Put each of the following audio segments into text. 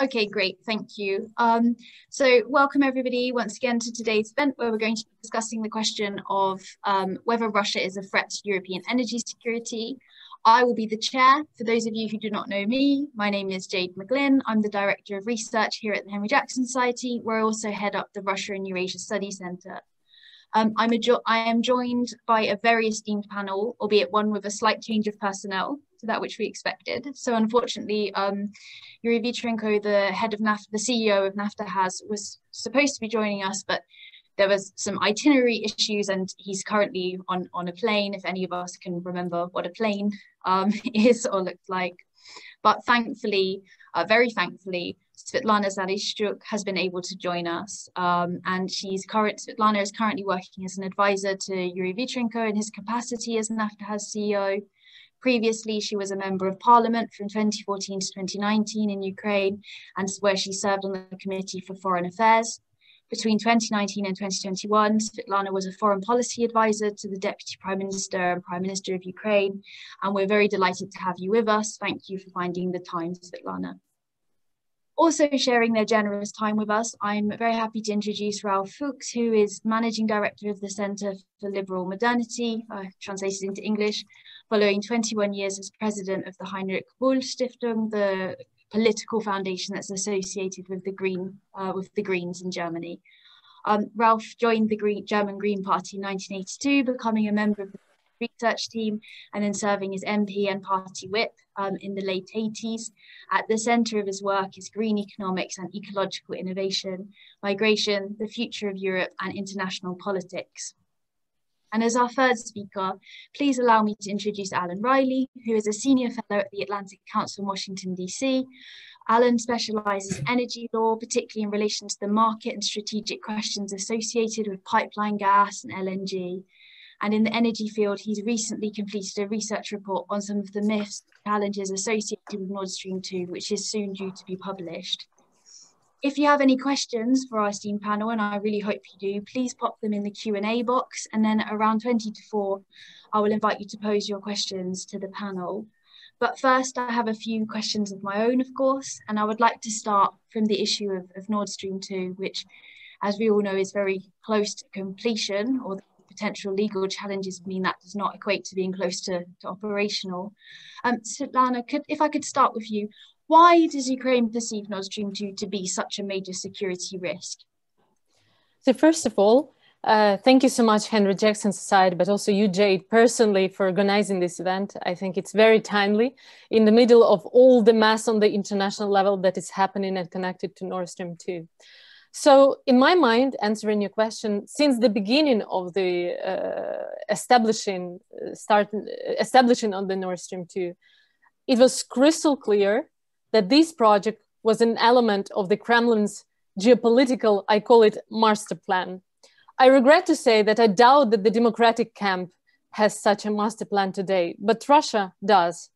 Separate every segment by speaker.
Speaker 1: Okay, great, thank you. Um, so welcome everybody once again to today's event where we're going to be discussing the question of um, whether Russia is a threat to European energy security. I will be the chair. For those of you who do not know me, my name is Jade McGlynn. I'm the Director of Research here at the Henry Jackson Society, where I also head up the Russia and Eurasia Study Centre. Um, I'm I am joined by a very esteemed panel, albeit one with a slight change of personnel to that which we expected. So unfortunately, um, Yuri Vitrenko, the head of NAFTA, the CEO of NAFTA has, was supposed to be joining us, but there was some itinerary issues and he's currently on, on a plane, if any of us can remember what a plane um, is or looks like. But thankfully, uh, very thankfully, Svetlana Zalishchuk has been able to join us. Um, and she's current, Svetlana is currently working as an advisor to Yuri Vitrenko in his capacity as Naftogaz CEO. Previously, she was a member of parliament from 2014 to 2019 in Ukraine, and where she served on the Committee for Foreign Affairs. Between 2019 and 2021, Svetlana was a foreign policy advisor to the Deputy Prime Minister and Prime Minister of Ukraine, and we're very delighted to have you with us. Thank you for finding the time, Svetlana. Also sharing their generous time with us, I'm very happy to introduce Ralf Fücks, who is Managing Director of the Centre for Liberal Modernity, uh, translated into English, following 21 years as president of the Heinrich Böll Stiftung, the political foundation that's associated with the Green uh, with the Greens in Germany. Um, Ralf joined the Green, German Green Party in 1982, becoming a member of the research team and then serving as MP and party whip um, in the late 80s. At the centre of his work is green economics and ecological innovation, migration, the future of Europe and international politics. And as our third speaker, please allow me to introduce Alan Riley, who is a senior fellow at the Atlantic Council in Washington, DC. Alan specializes in energy law, particularly in relation to the market and strategic questions associated with pipeline gas and LNG. And in the energy field, he's recently completed a research report on some of the myths, challenges associated with Nord Stream 2, which is soon due to be published. If you have any questions for our esteemed panel, and I really hope you do, please pop them in the Q&A box and then around 20 to 4, I will invite you to pose your questions to the panel. But first, I have a few questions of my own, of course, and I would like to start from the issue of, of Nord Stream 2, which, as we all know, is very close to completion, or the potential legal challenges mean that does not equate to being close to, to operational. Um, Svetlana, could, if I could start with you, why does Ukraine perceive Nord Stream 2 to be such a major security risk?
Speaker 2: So first of all, uh, thank you so much, Henry Jackson Society, but also you, Jade, personally for organizing this event. I think it's very timely in the middle of all the mess on the international level that is happening and connected to Nord Stream 2. So in my mind, answering your question, since the beginning of the uh, establishing, uh, start, establishing on the Nord Stream 2, it was crystal clear that this project was an element of the Kremlin's geopolitical, I call it master plan. I regret to say that I doubt that the democratic camp has such a master plan today, but Russia does.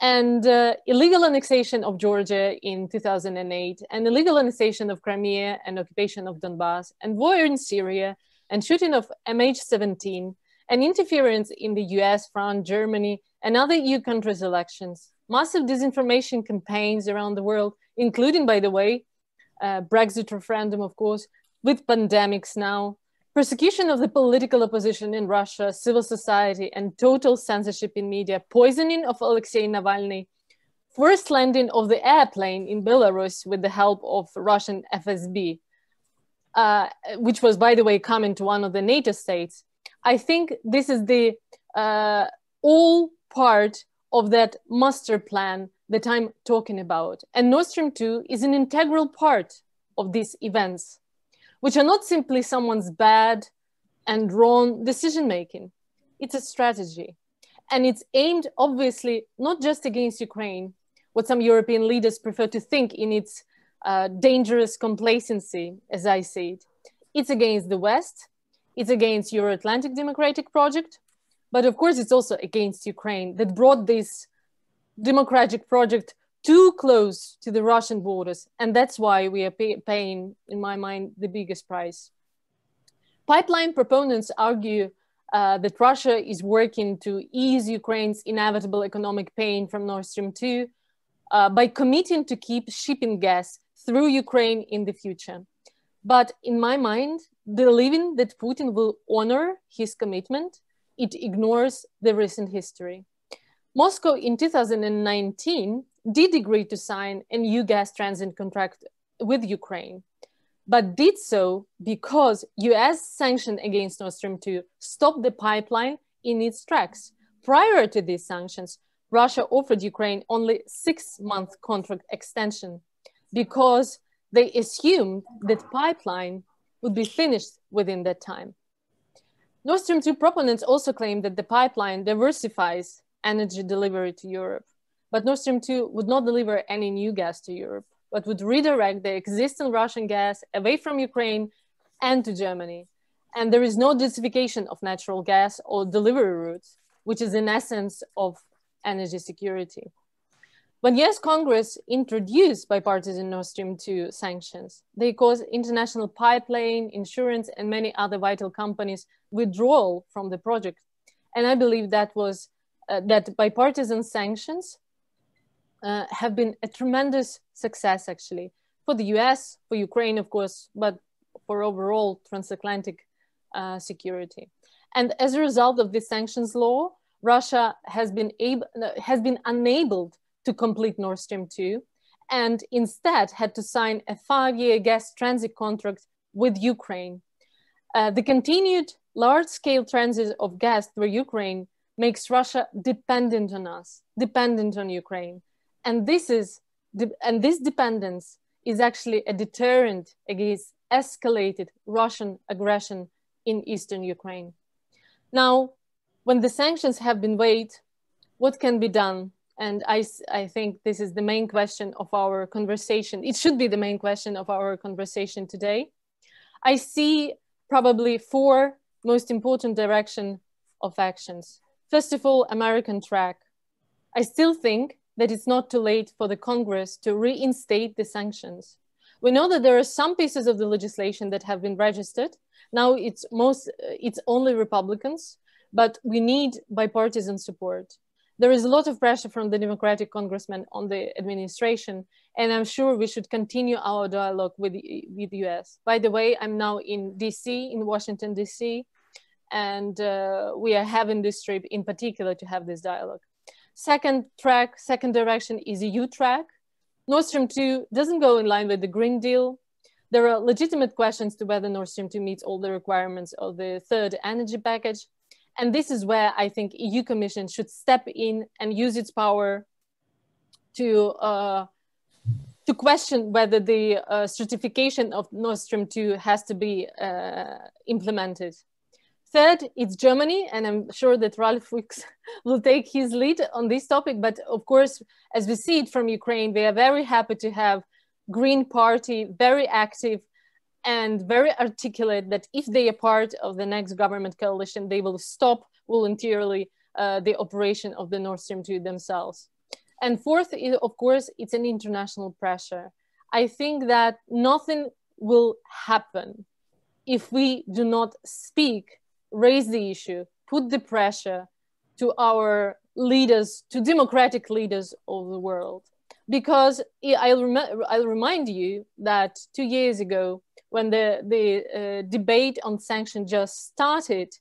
Speaker 2: And uh, illegal annexation of Georgia in 2008, and illegal annexation of Crimea and occupation of Donbass, and war in Syria, and shooting of MH17, and interference in the US, France, Germany, and other EU countries' elections massive disinformation campaigns around the world, including, by the way, uh, Brexit referendum, of course, with pandemics now, persecution of the political opposition in Russia, civil society, and total censorship in media, poisoning of Alexei Navalny, first landing of the airplane in Belarus with the help of Russian FSB, uh, which was, by the way, coming to one of the NATO states. I think this is the uh, all part of that master plan that I'm talking about. And Nord Stream 2 is an integral part of these events, which are not simply someone's bad and wrong decision making. It's a strategy. And it's aimed, obviously, not just against Ukraine, what some European leaders prefer to think in its uh, dangerous complacency, as I see it. It's against the West, it's against Euro Atlantic Democratic Project, but of course, it's also against Ukraine that brought this democratic project too close to the Russian borders. And that's why we are pay paying, in my mind, the biggest price. Pipeline proponents argue uh, that Russia is working to ease Ukraine's inevitable economic pain from Nord Stream 2. uh, by committing to keep shipping gas through Ukraine in the future. But in my mind, believing that Putin will honor his commitment, it ignores the recent history. Moscow in 2019 did agree to sign a new gas transit contract with Ukraine, but did so because US sanctions against Nord Stream 2 stopped the pipeline in its tracks. Prior to these sanctions, Russia offered Ukraine only six month contract extension because they assumed that pipeline would be finished within that time. Nord Stream 2 proponents also claim that the pipeline diversifies energy delivery to Europe, but Nord Stream 2 would not deliver any new gas to Europe, but would redirect the existing Russian gas away from Ukraine and to Germany. And there is no justification of natural gas or delivery routes, which is in essence of energy security. When US Congress introduced bipartisan Nord Stream 2 sanctions, they caused international pipeline, insurance, and many other vital companies withdrawal from the project. And I believe that was uh, that bipartisan sanctions uh, have been a tremendous success actually for the US, for Ukraine, of course, but for overall transatlantic uh, security. And as a result of this sanctions law, Russia has been able has been unable to complete Nord Stream 2 and instead had to sign a five-year gas transit contract with Ukraine. Uh, the continued large-scale transit of gas through Ukraine makes Russia dependent on us, dependent on Ukraine. And this is and this dependence is actually a deterrent against escalated Russian aggression in eastern Ukraine. Now, when the sanctions have been weighed, what can be done? And I, I think this is the main question of our conversation. It should be the main question of our conversation today. I see probably four most important direction of actions. First of all, American track. I still think that it's not too late for the Congress to reinstate the sanctions. We know that there are some pieces of the legislation that have been registered. Now it's most, it's only Republicans but we need bipartisan support. There is a lot of pressure from the Democratic congressmen on the administration, and I'm sure we should continue our dialogue with, with the US. By the way, I'm now in DC, in Washington, DC, and uh, we are having this trip in particular to have this dialogue. Second track, second direction is EU track. Nord Stream 2 doesn't go in line with the Green Deal. There are legitimate questions to whether Nord Stream 2 meets all the requirements of the third energy package. And this is where I think EU Commission should step in and use its power to uh, to question whether the uh, certification of Nord Stream 2 has to be uh, implemented. Third, it's Germany, and I'm sure that Ralf Fücks will take his lead on this topic. But of course, as we see it from Ukraine, they are very happy to have Green Party very active and very articulate that if they are part of the next government coalition, they will stop voluntarily uh, the operation of the Nord Stream 2 themselves. And fourth, of course, it's an international pressure. I think that nothing will happen if we do not speak, raise the issue, put the pressure to our leaders, to democratic leaders of the world. Because I'll, rem- I'll remind you that two years ago, when the, the uh, debate on sanction just started,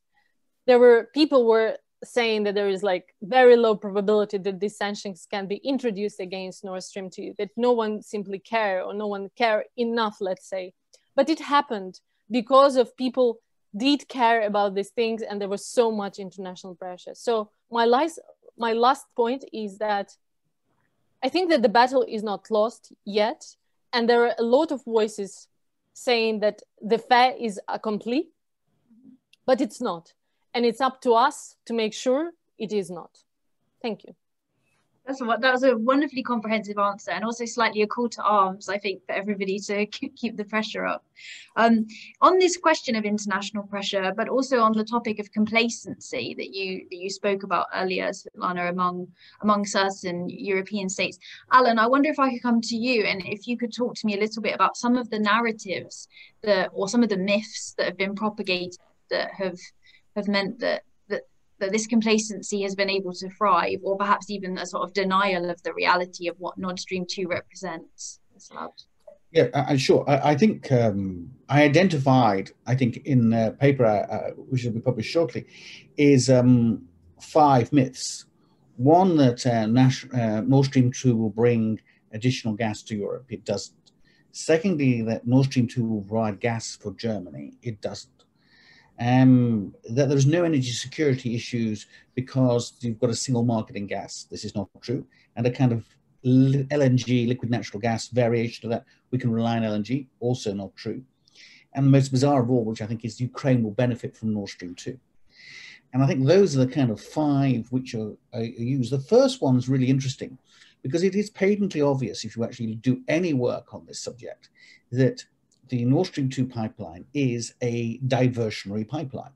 Speaker 2: there were people were saying that there is like very low probability that these sanctions can be introduced against Nord Stream 2, that no one simply care or no one care enough, let's say. But it happened because of people did care about these things and there was so much international pressure. So my last, my last point is that I think that the battle is not lost yet. And there are a lot of voices saying that the fair is complete, but it's not. And it's up to us to make sure it is not. Thank you.
Speaker 1: That's what that was a wonderfully comprehensive answer, and also slightly a call to arms, I think, for everybody to keep the pressure up. Um, on this question of international pressure, but also on the topic of complacency that you that you spoke about earlier, Svetlana, among among certain European states. Alan, I wonder if I could come to you, and if you could talk to me a little bit about some of the narratives that, or some of the myths that have been propagated that have have meant that that this complacency has been able to thrive, or perhaps even a sort of denial of the reality of what Nord Stream 2 represents?
Speaker 3: Yeah, uh, sure. I, I think um, I identified, I think in a paper uh, which will be published shortly, is um, five myths. One that uh, Nash, uh, Nord Stream 2 will bring additional gas to Europe. It doesn't. Secondly, that Nord Stream 2 will provide gas for Germany. It doesn't. Um, that there's no energy security issues because you've got a single market in gas. This is not true. And a kind of LNG, liquid natural gas variation of that, we can rely on LNG, also not true. And the most bizarre of all, which I think is Ukraine will benefit from Nord Stream 2. And I think those are the kind of five which are, are used. The first one is really interesting because it is patently obvious if you actually do any work on this subject that the Nord Stream 2 pipeline is a diversionary pipeline.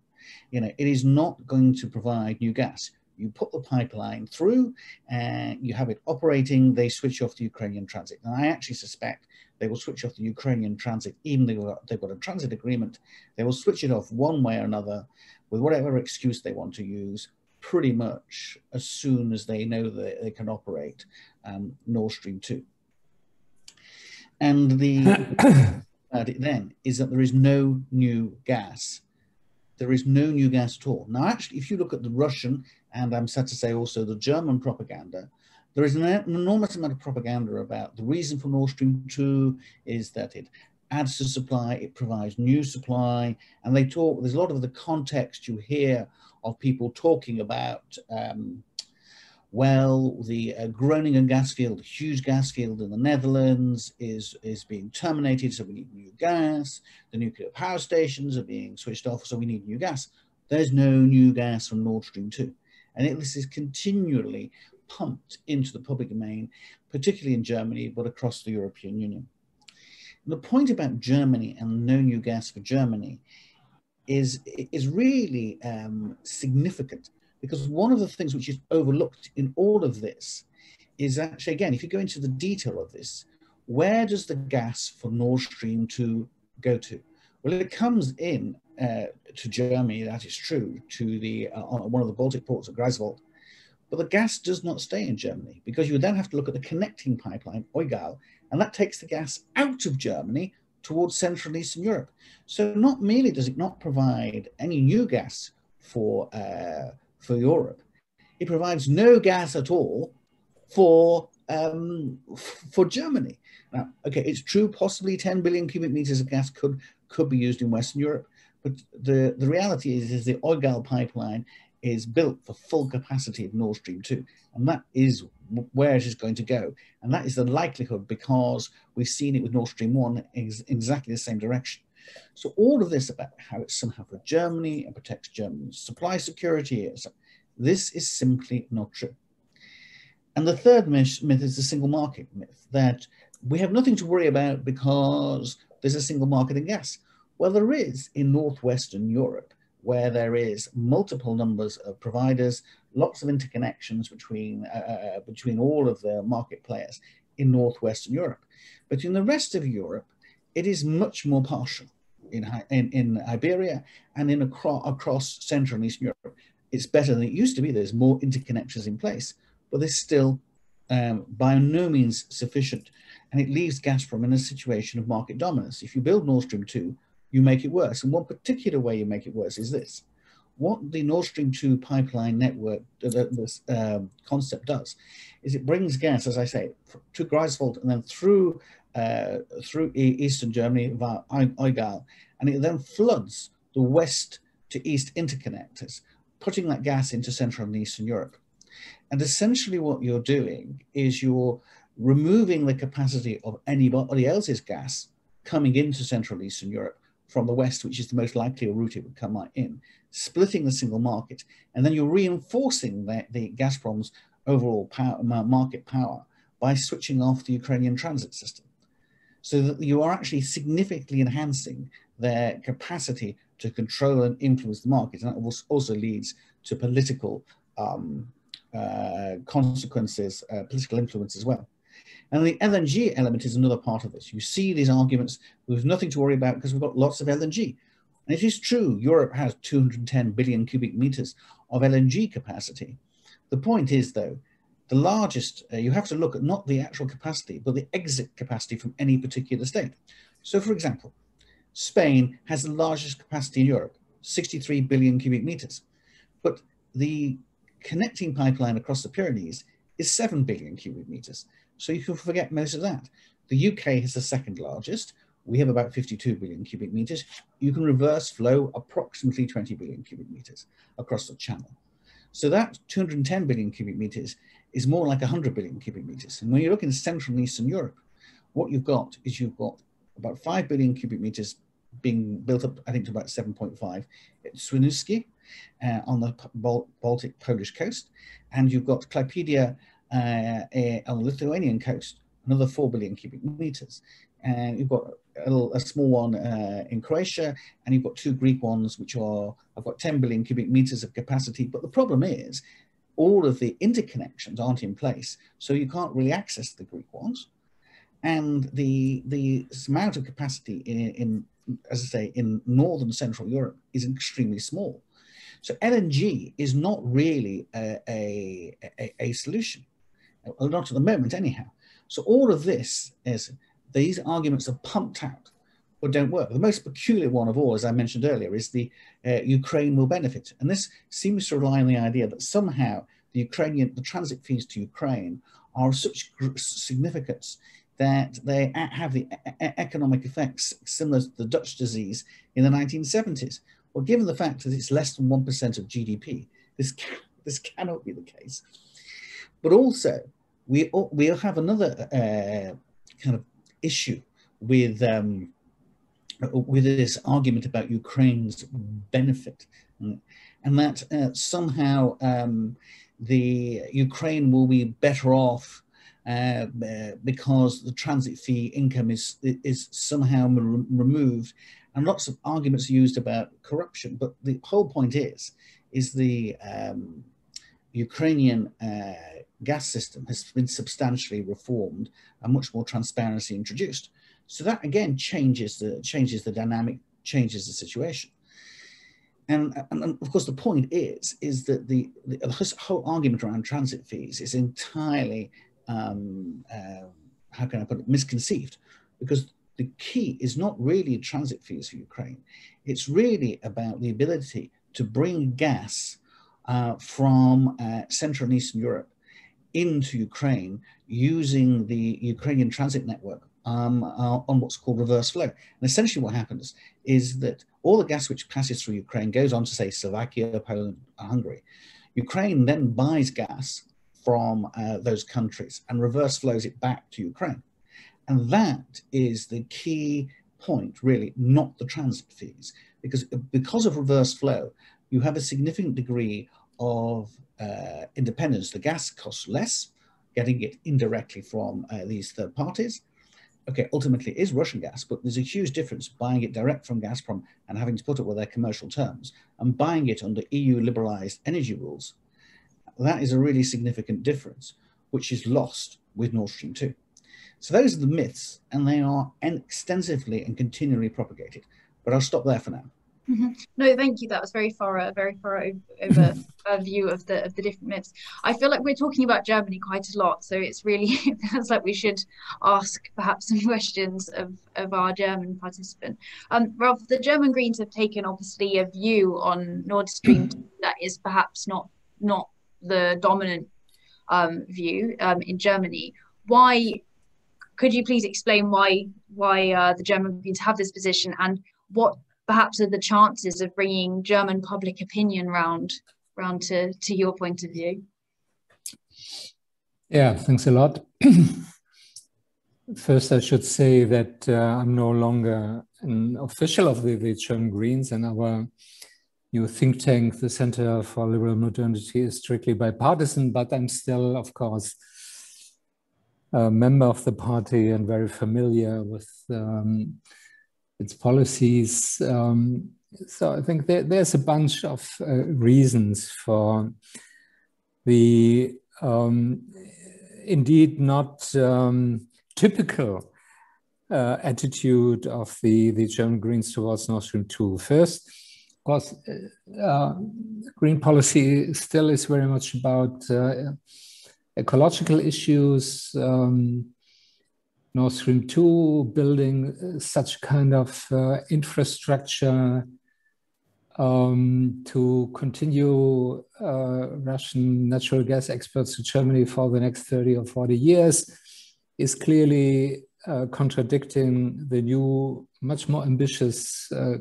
Speaker 3: You know, it is not going to provide new gas. You put the pipeline through and you have it operating, they switch off the Ukrainian transit. And I actually suspect they will switch off the Ukrainian transit, even though they've got a transit agreement. They will switch it off one way or another with whatever excuse they want to use, pretty much as soon as they know that they can operate um, Nord Stream 2. And the about it then is that there is no new gas. There is no new gas at all. Now, actually, if you look at the Russian and I'm sad to say also the German propaganda, there is an enormous amount of propaganda about the reason for Nord Stream 2 is that it adds to supply, it provides new supply, and they talk, there's a lot of the context you hear of people talking about um, well, the uh, Groningen gas field, huge gas field in the Netherlands, is, is being terminated, so we need new gas. The nuclear power stations are being switched off, so we need new gas. There's no new gas from Nord Stream 2. And it, this is continually pumped into the public domain, particularly in Germany, but across the European Union. And the point about Germany and no new gas for Germany is, is really um, significant because one of the things which is overlooked in all of this is actually, again, if you go into the detail of this, where does the gas for Nord Stream 2 go to? Well, it comes in uh, to Germany, that is true, to the uh, one of the Baltic ports of Greifswald. But the gas does not stay in Germany because you would then have to look at the connecting pipeline, EUGAL, and that takes the gas out of Germany towards Central and Eastern Europe. So not merely does it not provide any new gas for uh, for Europe. It provides no gas at all for um, for Germany. Now, okay, it's true, possibly 10 billion cubic meters of gas could could be used in Western Europe, but the, the reality is, is the EUGAL pipeline is built for full capacity of Nord Stream 2, and that is where it is going to go. And that is the likelihood because we've seen it with Nord Stream 1 in exactly the same direction. So all of this about how it's somehow for Germany and protects German supply security, is, this is simply not true. And the third myth, myth is the single market myth, that we have nothing to worry about because there's a single market in gas. Well, there is in Northwestern Europe, where there is multiple numbers of providers, lots of interconnections between, uh, uh, uh between all of the market players in Northwestern Europe. But in the rest of Europe, it is much more partial in, in, in Iberia and in across, across Central and Eastern Europe. It's better than it used to be. There's more interconnections in place, but there's still um, by no means sufficient. And it leaves Gazprom in a situation of market dominance. If you build Nord Stream 2, you make it worse. And one particular way you make it worse is this. What the Nord Stream 2 pipeline network, uh, this um, concept does, is it brings gas, as I say, to Greifswald and then through uh, through eastern Germany via EUGAL, and it then floods the west to east interconnectors, putting that gas into Central and Eastern Europe. And essentially what you're doing is you're removing the capacity of anybody else's gas coming into Central and Eastern Europe from the west, which is the most likely route it would come in, splitting the single market, and then you're reinforcing the, the Gazprom's overall power, market power by switching off the Ukrainian transit system so that you are actually significantly enhancing their capacity to control and influence the market. And that also leads to political um, uh, consequences, uh, political influence as well. And the LNG element is another part of this. You see these arguments, there's nothing to worry about because we've got lots of LNG. And it is true, Europe has 210 billion cubic meters of LNG capacity. The point is, though, the largest, uh, you have to look at not the actual capacity, but the exit capacity from any particular state. So, for example, Spain has the largest capacity in Europe, 63 billion cubic meters. But the connecting pipeline across the Pyrenees is 7 billion cubic meters. So you can forget most of that. The UK has the second largest. We have about 52 billion cubic meters. You can reverse flow approximately 20 billion cubic meters across the channel. So that 210 billion cubic meters is more like 100 billion cubic meters. And when you look in Central and Eastern Europe, what you've got is you've got about 5 billion cubic meters being built up, I think, to about 7.5 at Świnoujście uh, on the Bal Baltic Polish coast. And you've got Klaipėda uh, uh, on the Lithuanian coast, another 4 billion cubic meters. And you've got a, little, a small one uh, in Croatia, and you've got two Greek ones, which are, I've got 10 billion cubic meters of capacity. But the problem is, all of the interconnections aren't in place, so you can't really access the Greek ones. And the, the amount of capacity in, in as I say, in northern Central Europe is extremely small. So LNG is not really a, a, a, a solution, well, not at the moment anyhow. So all of this is, these arguments are pumped out or don't work. The most peculiar one of all, as I mentioned earlier, is the uh, Ukraine will benefit. And this seems to rely on the idea that somehow the Ukrainian, the transit fees to Ukraine are of such significance that they have the economic effects similar to the Dutch disease in the 1970s. Well, given the fact that it's less than 1% of GDP, this, this cannot be the case. But also, we, we have another uh, kind of issue with, um, with this argument about Ukraine's benefit, and that uh, somehow um, the Ukraine will be better off uh, because the transit fee income is is somehow re removed, and lots of arguments used about corruption. But the whole point is, is the um, Ukrainian uh, gas system has been substantially reformed and much more transparency introduced. So that again changes the changes the dynamic, changes the situation. And, and, of course, the point is, is that the, the, the, whole argument around transit fees is entirely um, uh, how can I put it, misconceived, because the key is not really transit fees for Ukraine. It's really about the ability to bring gas uh, from uh, Central and Eastern Europe into Ukraine using the Ukrainian transit network um, uh, on what's called reverse flow. And essentially what happens is that all the gas which passes through Ukraine goes on to say Slovakia, Poland, Hungary. Ukraine then buys gas from uh, those countries and reverse flows it back to Ukraine. And that is the key point, really, not the transit fees, because because of reverse flow, you have a significant degree of uh, independence. The gas costs less, getting it indirectly from uh, these third parties. Okay, ultimately is Russian gas, but there's a huge difference buying it direct from Gazprom and having to put it with their commercial terms and buying it under EU liberalized energy rules that is a really significant difference, which is lost with Nord Stream 2. So those are the myths, and they are extensively and continually propagated. But I'll stop there for now.
Speaker 1: Mm-hmm. No, thank you. That was very thorough, very thorough over a view of the of the different myths. I feel like we're talking about Germany quite a lot, so it's really it feels like we should ask perhaps some questions of of our German participant. Um, Ralf, the German Greens have taken obviously a view on Nord Stream that is perhaps not not the dominant um, view um, in Germany. Why could you please explain why why uh, the German Greens have this position and what perhaps are the chances of bringing German public opinion round round to to your point of view?
Speaker 4: Yeah, thanks a lot. First, I should say that uh, I'm no longer an official of the, the German Greens, and our new think tank, the Center for Liberal Modernity, is strictly bipartisan, but I'm still, of course, a member of the party and very familiar with um, its policies. Um, so I think there, there's a bunch of uh, reasons for the um, indeed not um, typical uh, attitude of the, the German Greens towards Nord Stream 2. First, of course, uh, uh, green policy still is very much about uh, ecological issues. Um, Nord Stream 2 building uh, such kind of uh, infrastructure um, to continue Russian natural gas exports to Germany for the next 30 or 40 years is clearly uh, contradicting the new, much more ambitious uh,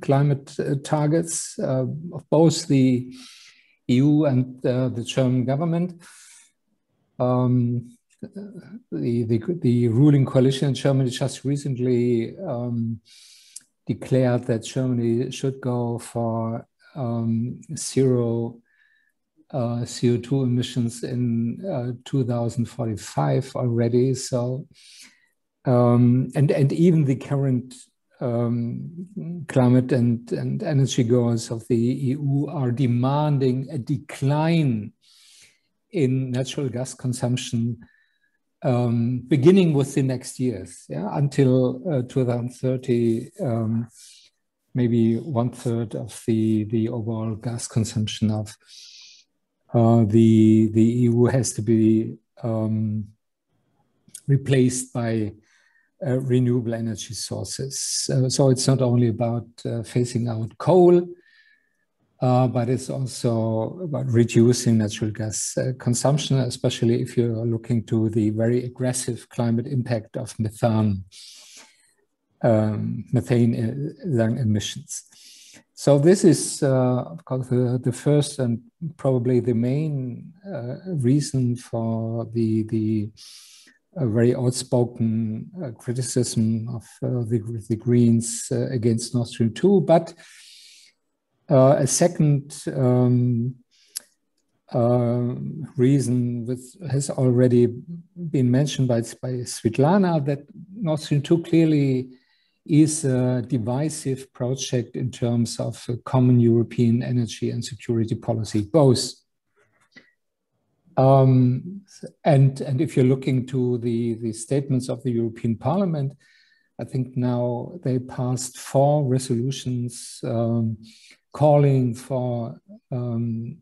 Speaker 4: climate uh, targets uh, of both the EU and uh, the German government. Um, the, the, ruling coalition in Germany just recently um, declared that Germany should go for um, zero uh, CO2 emissions in uh, 2045 already. So um, and, and even the current um, climate and, and energy goals of the EU are demanding a decline in natural gas consumption um, beginning with the next years, yeah, until uh, 2030, um, maybe one third of the, the overall gas consumption of uh, the, the EU has to be um, replaced by uh, renewable energy sources. Uh, so it's not only about uh, phasing out coal, uh, but it's also about reducing natural gas uh, consumption, especially if you're looking to the very aggressive climate impact of methane, um, methane emissions. So this is, of course, the, the, first and probably the main reason for the the a very outspoken uh, criticism of uh, the, the, Greens uh, against Nord Stream 2. But uh, a second um, uh, reason with, has already been mentioned by, by Svetlana that Nord Stream 2 clearly is a divisive project in terms of common European energy and security policy, both. Um, and, and if you're looking to the, the statements of the European Parliament, I think now they passed four resolutions um, calling for um,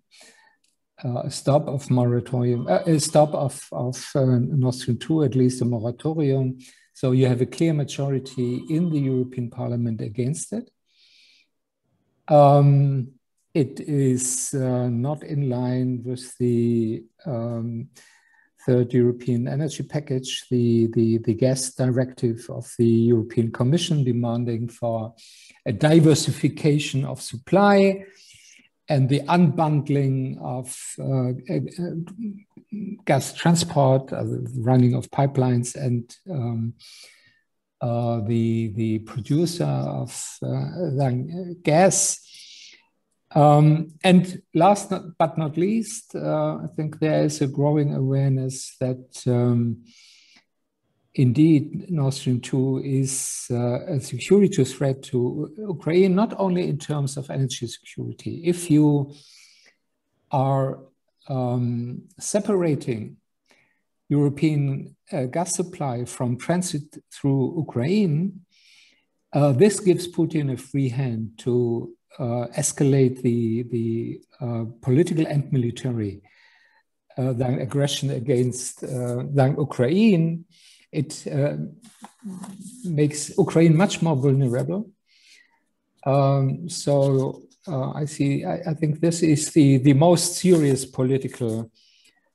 Speaker 4: uh, a stop of moratorium, uh, a stop of, of uh, Nord Stream 2, at least a moratorium. So you have a clear majority in the European Parliament against it. Um, it is uh, not in line with the um, third European energy package, the, the, the gas directive of the European Commission demanding for a diversification of supply and the unbundling of uh, uh, gas transport, uh, running of pipelines and um, uh, the, the producer of uh, gas um, and last but not least, uh, I think there is a growing awareness that um, indeed Nord Stream 2 is uh, a security threat to Ukraine, not only in terms of energy security. If you are um, separating European uh, gas supply from transit through Ukraine, uh, this gives Putin a free hand to escalate the, the uh, political and military uh, the aggression against uh, the Ukraine, it uh, makes Ukraine much more vulnerable. Um, so uh, I see. I, I, think this is the the most serious political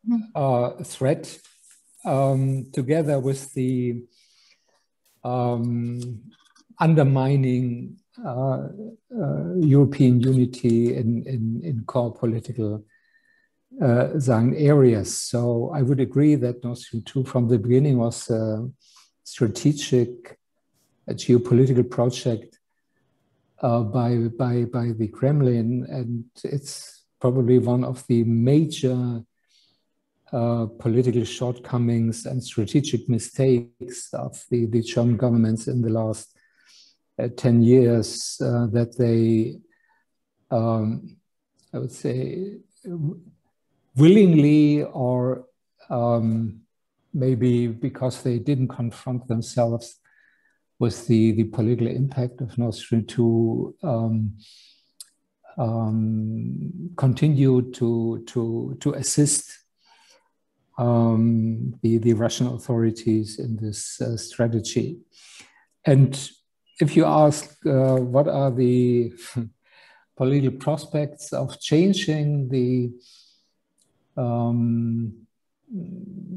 Speaker 4: mm-hmm. threat, um, together with the um, undermining uh, uh, European unity in, in, in core political uh, areas. So I would agree that Nord Stream 2 from the beginning was a strategic, a geopolitical project uh, by, by, by the Kremlin. And it's probably one of the major uh, political shortcomings and strategic mistakes of the, the German governments in the last uh, 10 years uh, that they, um, I would say, willingly or um, maybe because they didn't confront themselves with the, the political impact of Nord Stream 2 um, um, continue to, to, to assist um, the, the Russian authorities in this uh, strategy. And if you ask uh, what are the political prospects of changing the um,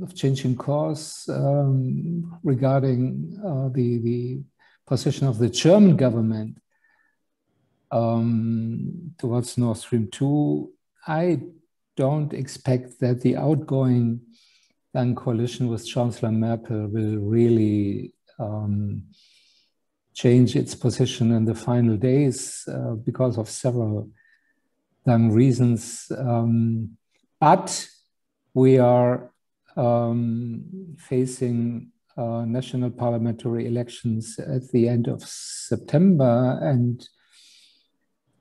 Speaker 4: of changing course um, regarding uh, the the position of the German government um, towards Nord Stream 2, I don't expect that the outgoing coalition with Chancellor Merkel will really um, change its position in the final days uh, because of several reasons. Um, but we are um, facing uh, national parliamentary elections at the end of September and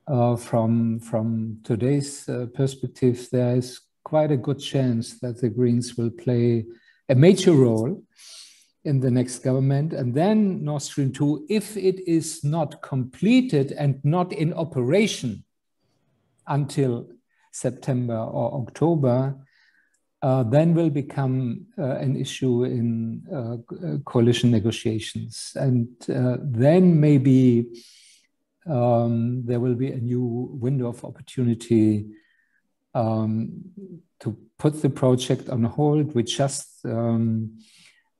Speaker 4: uh, from from today's uh, perspective, there is quite a good chance that the Greens will play a major role in the next government. And then Nord Stream 2, if it is not completed and not in operation until September or October, uh, then will become uh, an issue in uh, coalition negotiations. And uh, then maybe um, there will be a new window of opportunity um, to put the project on hold. We just um,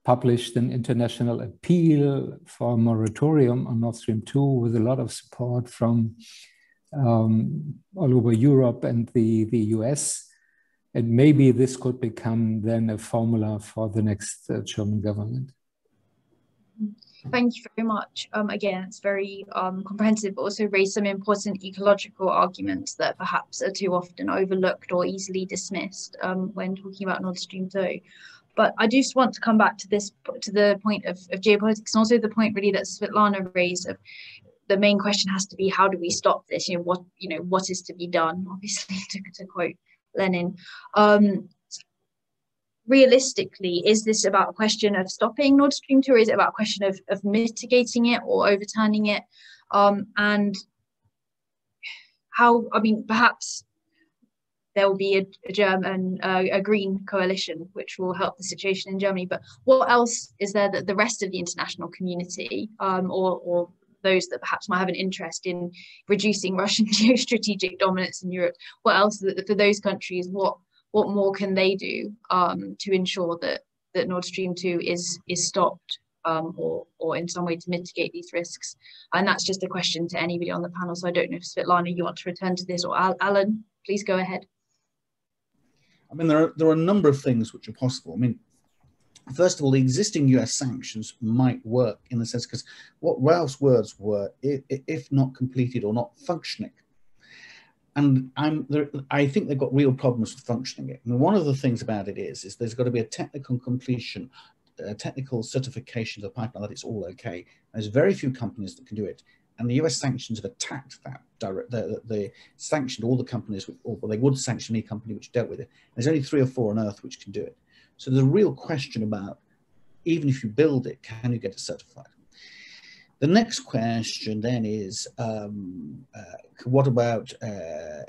Speaker 4: published an international appeal for a moratorium on Nord Stream 2 with a lot of support from um, all over Europe and the, the US. And maybe this could become then a formula for the next uh, German government.
Speaker 1: Thank you very much. Um, again, it's very um, comprehensive, but also raised some important ecological arguments that perhaps are too often overlooked or easily dismissed um, when talking about Nord Stream 2. But I just want to come back to this, to the point of, of geopolitics, and also the point really that Svetlana raised of the main question has to be how do we stop this? You know what you know what is to be done? Obviously, to, to quote Lenin. Um, realistically, is this about a question of stopping Nord Stream 2 or is it about a question of, of mitigating it or overturning it? Um, and how, I mean, perhaps there will be a, a German, uh, a green coalition, which will help the situation in Germany. But what else is there that the rest of the international community um, or, or those that perhaps might have an interest in reducing Russian geostrategic dominance in Europe, what else for those countries, what what more can they do um, to ensure that that Nord Stream 2 is is stopped um, or or in some way to mitigate these risks? And that's just a question to anybody on the panel. So I don't know if Svetlana, you want to return to this or Al Alan, please go ahead.
Speaker 3: I mean, there are, there are a number of things which are possible. I mean, first of all, the existing US sanctions might work in the sense because what Ralf's words were, if, not completed or not functioning, and I'm there, I think they've got real problems with functioning it. I mean, one of the things about it is, is there's got to be a technical completion, a technical certification of the pipeline that it's all okay. There's very few companies that can do it. And the US sanctions have attacked that. Direct, they, they sanctioned all the companies, or they would sanction any company which dealt with it. There's only three or four on earth which can do it. So there's a real question about, even if you build it, can you get it certified? The next question then is, um, uh, what about uh,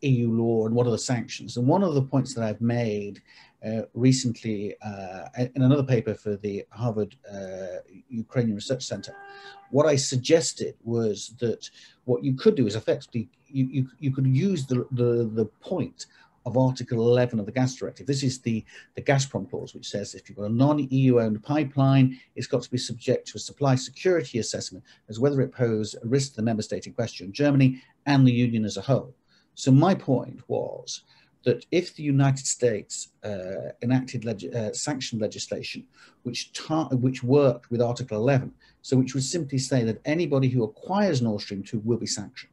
Speaker 3: EU law and what are the sanctions? And one of the points that I've made uh, recently uh, in another paper for the Harvard uh, Ukrainian Research Center, what I suggested was that what you could do is effectively, you, you, you could use the, the, the point of Article 11 of the Gas Directive. This is the, the Gazprom clause, which says if you've got a non-EU owned pipeline, it's got to be subject to a supply security assessment as whether it poses a risk to the member state in question, Germany and the Union as a whole. So my point was that if the United States uh, enacted leg- uh, sanctioned legislation which, which worked with Article 11, so which would simply say that anybody who acquires Nord Stream 2 will be sanctioned,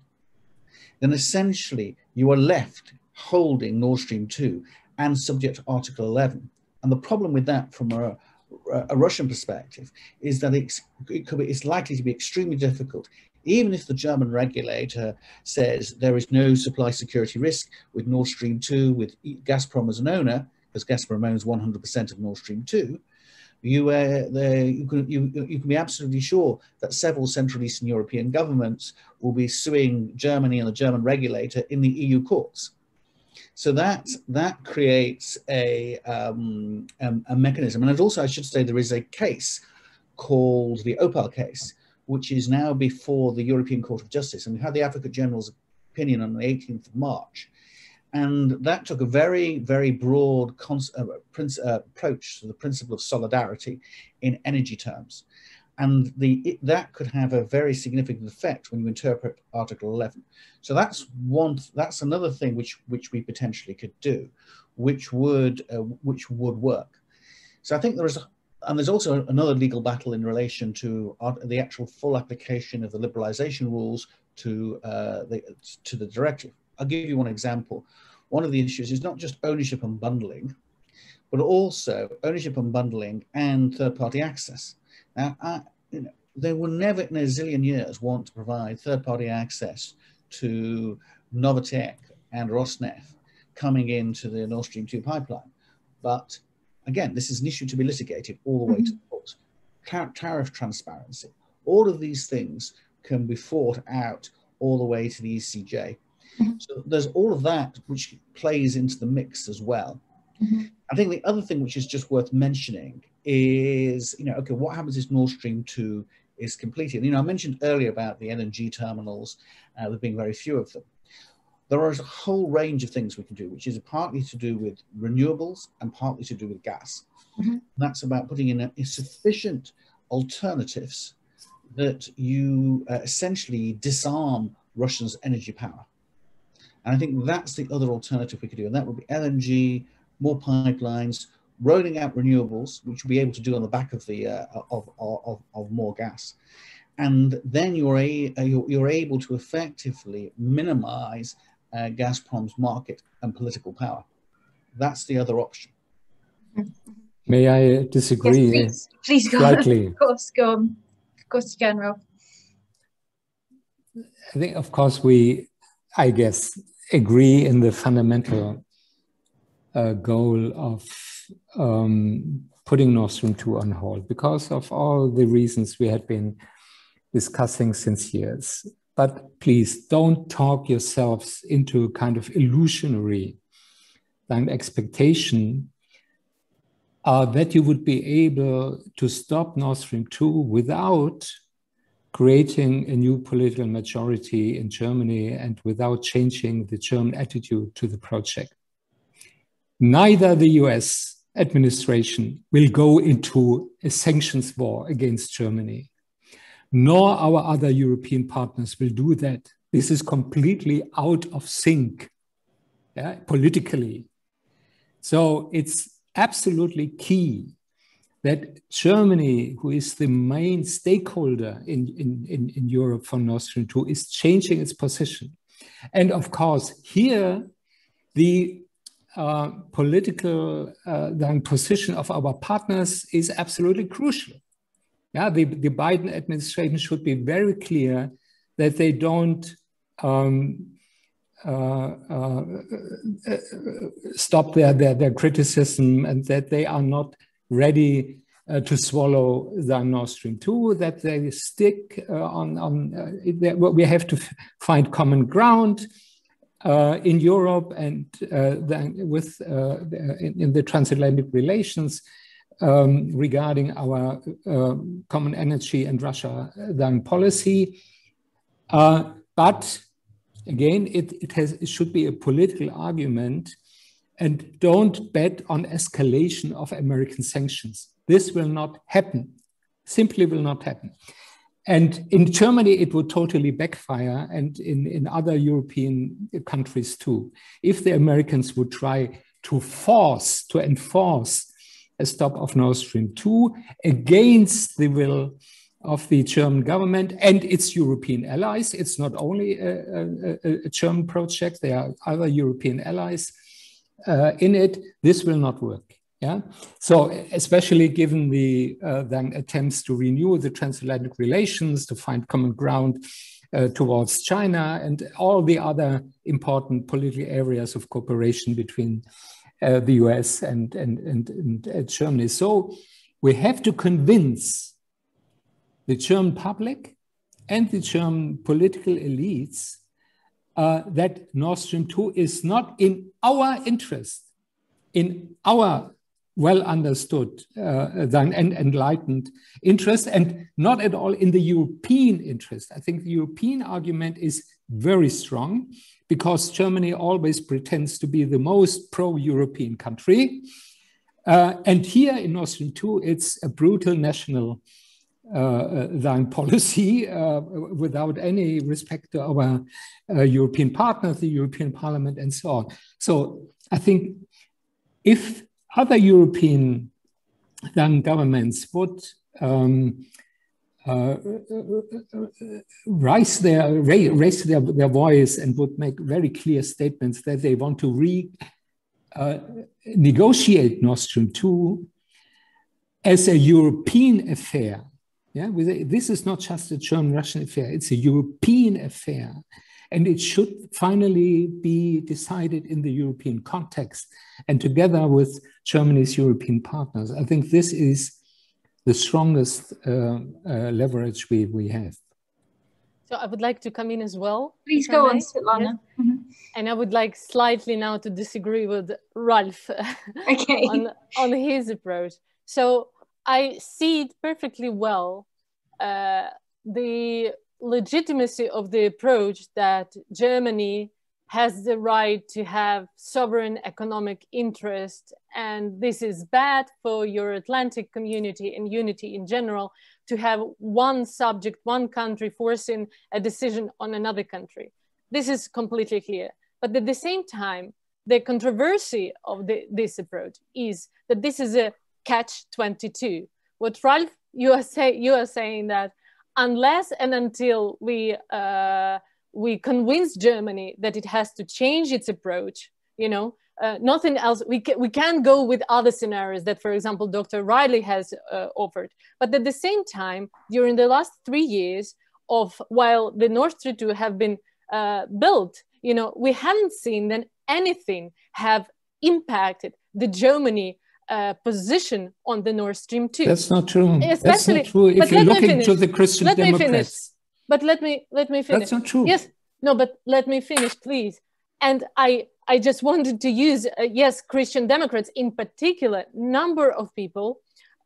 Speaker 3: then essentially you are left holding Nord Stream 2 and subject to Article 11. And the problem with that from a, a Russian perspective is that it's, it could be, it's likely to be extremely difficult. Even if the German regulator says there is no supply security risk with Nord Stream 2, with Gazprom as an owner, because Gazprom owns 100% of Nord Stream 2, You, uh, you, can, you, you can be absolutely sure that several Central Eastern European governments will be suing Germany and the German regulator in the EU courts. So that that creates a, um, a, a, mechanism. And also, I should say, there is a case called the Opal case, which is now before the European Court of Justice. And we had the Advocate General's opinion on the 18th of March. And that took a very, very broad uh, uh, approach to the principle of solidarity in energy terms. And the, it, that could have a very significant effect when you interpret Article 11. So that's one. That's another thing which which we potentially could do, which would uh, which would work. So I think there is a, and there's also another legal battle in relation to the actual full application of the liberalization rules to uh, the to the directive. I'll give you one example. One of the issues is not just ownership unbundling, but also ownership unbundling and third-party access. Now, I, you know, they will never in a zillion years want to provide third-party access to Novatek and Rosneft coming into the Nord Stream 2 pipeline. But again, this is an issue to be litigated all the way mm -hmm. to the court. Tar tariff transparency, all of these things can be fought out all the way to the ECJ. Mm -hmm. So there's all of that which plays into the mix as well. Mm -hmm. I think the other thing which is just worth mentioning is, you know, okay, what happens if Nord Stream 2 is completed? You know, I mentioned earlier about the LNG terminals, uh, there being very few of them. There is a whole range of things we can do, which is partly to do with renewables and partly to do with gas. Mm -hmm. That's about putting in a, sufficient alternatives that you uh, essentially disarm Russia's energy power. And I think that's the other alternative we could do. And that would be LNG, more pipelines, rolling out renewables, which we'll be able to do on the back of the uh, of, of, of more gas. And then you're, a, you're, you're able to effectively minimize uh, Gazprom's market and political power. That's the other option.
Speaker 4: May I disagree?
Speaker 1: Yes, please, please go slightly. on. Of course, go on. Of course, General.
Speaker 4: I think, of course, we, I guess, agree in the fundamental uh, goal of um, putting Nord Stream 2 on hold because of all the reasons we had been discussing since years. But please don't talk yourselves into a kind of illusionary an expectation uh, that you would be able to stop Nord Stream 2 without creating a new political majority in Germany and without changing the German attitude to the project. Neither the US administration will go into a sanctions war against Germany, nor our other European partners will do that. This is completely out of sync yeah, politically. So it's absolutely key that Germany, who is the main stakeholder in, in, in, in Europe for Nord Stream 2, is changing its position. And of course, here, the uh, political uh, position of our partners is absolutely crucial. Yeah, the, the Biden administration should be very clear that they don't um, uh, uh, stop their, their, their criticism and that they are not ready uh, to swallow the Nord Stream 2, that they stick uh, on, on uh, we have to find common ground uh, in Europe and then with in, in, the transatlantic relations um, regarding our uh, common energy and Russia uh, then policy. Uh, but again, it, it, has, it should be a political argument and don't bet on escalation of American sanctions. This will not happen, simply will not happen. And in Germany, it would totally backfire, and in, in other European countries too. If the Americans would try to force, to enforce a stop of Nord Stream 2 against the will of the German government and its European allies. It's not only a, a, a German project, there are other European allies uh, in it, this will not work. Yeah. So especially given the uh, then attempts to renew the transatlantic relations, to find common ground uh, towards China, and all the other important political areas of cooperation between uh, the U.S. and and and, and Germany. So we have to convince the German public and the German political elites uh, that Nord Stream 2 is not in our interest, in our well understood uh, and enlightened interest, and not at all in the European interest. I think the European argument is very strong because Germany always pretends to be the most pro European country. Uh, and here in Stream 2, it's a brutal national uh, line policy uh, without any respect to our uh, European partners, the European Parliament, and so on. So I think if other European governments would um, uh, raise their raise their, their voice and would make very clear statements that they want to re uh, negotiate Nord Stream 2 as a European affair. Yeah, this is not just a German Russian affair, it's a European affair. And it should finally be decided in the European context and together with Germany's European partners. I think this is the strongest uh, uh, leverage we, we have.
Speaker 2: So I would like to come in as well.
Speaker 1: Please go on, Svetlana. Yes.
Speaker 2: Mm -hmm. And I would like slightly now to disagree with Ralf
Speaker 1: okay.
Speaker 2: on, on his approach. So I see it perfectly well, uh, the legitimacy of the approach that Germany has the right to have sovereign economic interest. And this is bad for your Atlantic community and unity in general to have one subject, one country forcing a decision on another country. This is completely clear. But at the same time, the controversy of the, this approach is that this is a catch 22. What Ralf, you are, say, you are saying that unless and until we, uh, we convince Germany that it has to change its approach, you know, uh, nothing else. We, can, we can go with other scenarios that, for example, Dr. Riley has uh, offered. But at the same time, during the last three years of while the Nord Stream 2 have been uh, built, you know, we haven't seen that anything have impacted the Germany uh, position on the Nord Stream 2.
Speaker 4: That's not true. Especially, That's not true. If you're look into the Christian let Democrats.
Speaker 2: But let me let me finish.
Speaker 4: That's not true.
Speaker 2: Yes. No, but let me finish, please. And I I just wanted to use uh, yes, Christian Democrats in particular. Number of people